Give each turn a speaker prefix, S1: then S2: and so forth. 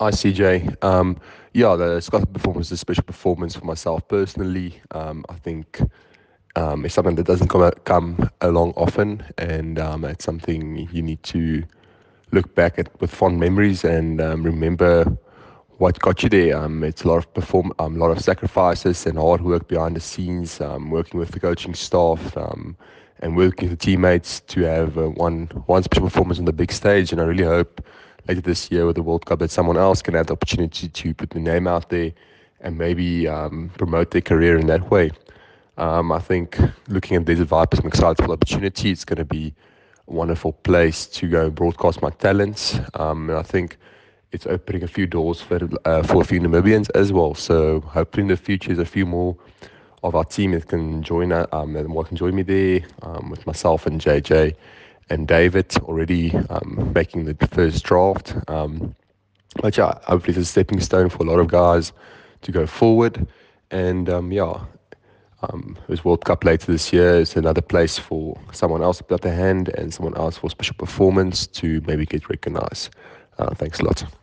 S1: ICJ. Um, yeah, the Scotland performance is a special performance for myself personally. Um, I think um, it's something that doesn't come come along often, and um, it's something you need to look back at with fond memories and um, remember what got you there. Um, it's a lot of perform, um, a lot of sacrifices and hard work behind the scenes, um, working with the coaching staff, um, and working with the teammates to have uh, one one special performance on the big stage. And I really hope later this year with the World Cup that someone else can have the opportunity to put the name out there and maybe um, promote their career in that way. Um, I think looking at Desert I'm excited for the opportunity. It's going to be a wonderful place to go broadcast my talents. Um, and I think it's opening a few doors for uh, for a few Namibians as well. So hopefully in the future, there's a few more of our team that can join uh, um, and can join me there um, with myself and JJ and David already um, making the first draft. Um, but yeah, hopefully it's a stepping stone for a lot of guys to go forward. And um, yeah, um, there's World Cup later this year. It's another place for someone else to put their hand and someone else for special performance to maybe get recognized. Uh, thanks a lot.